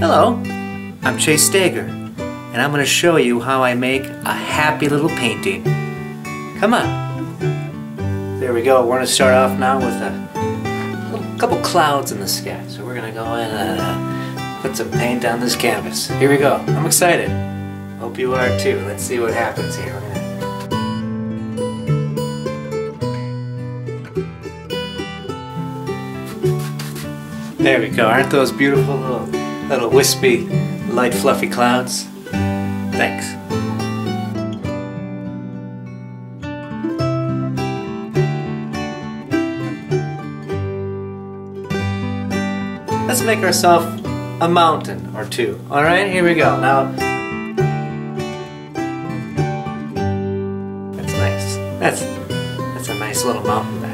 Hello, I'm Chase Stoeger, and I'm going to show you how I make a happy little painting. Come on. There we go. We're going to start off now with a couple clouds in the sky. So we're going to go in and uh, put some paint on this canvas. Here we go. I'm excited. Hope you are too. Let's see what happens here. There we go. Aren't those beautiful little, little wispy, light fluffy clouds? Thanks. Let's make ourselves a mountain or two. Alright, here we go. Now, that's nice. That's, that's a nice little mountain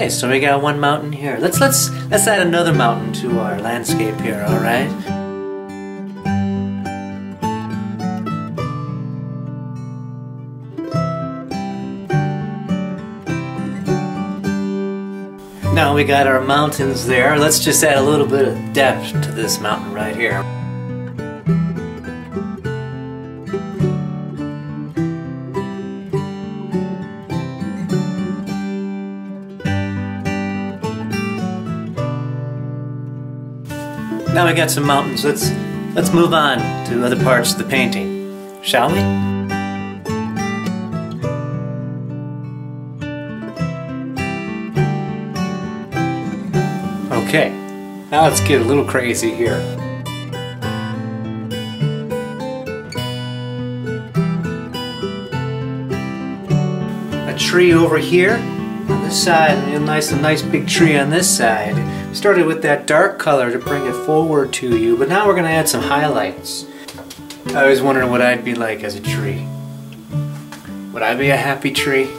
Okay, so we got one mountain here. Let's let's let's add another mountain to our landscape here, all right? Now we got our mountains there. Let's just add a little bit of depth to this mountain right here. Now we got some mountains. Let's let's move on to other parts of the painting, shall we? Okay, now let's get a little crazy here. A tree over here on this side, and a nice, a nice big tree on this side. Started with that dark color to bring it forward to you, but now we're going to add some highlights. I was wondering what I'd be like as a tree. Would I be a happy tree?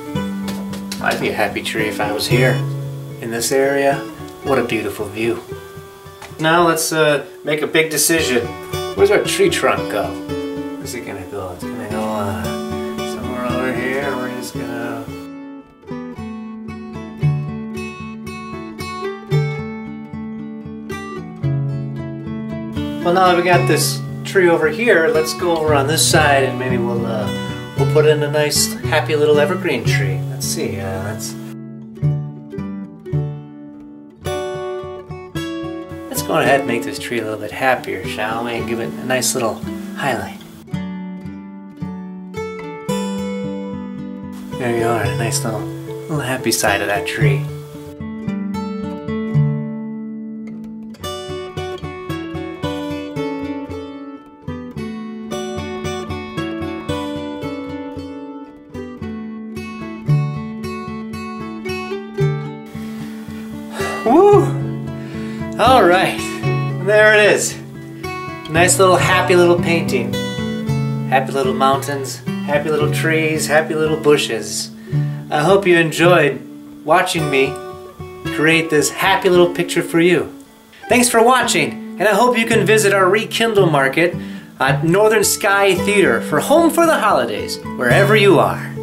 I'd be a happy tree if I was here, in this area. What a beautiful view. Now let's uh, make a big decision. Where's our tree trunk go? Where's it gonna go? It's gonna go uh, somewhere over here. We're gonna... Well, now that we got this tree over here, let's go over on this side and maybe we'll uh, we'll put in a nice, happy little evergreen tree. Let's see. Uh, let's let's go ahead and make this tree a little bit happier, shall we? And give it a nice little highlight. There you are, a nice little, little happy side of that tree. All right, there it is. Nice little happy little painting. Happy little mountains, happy little trees, happy little bushes. I hope you enjoyed watching me create this happy little picture for you. Thanks for watching, and I hope you can visit our Rekindle Market at Northern Sky Theater for Home for the Holidays, wherever you are.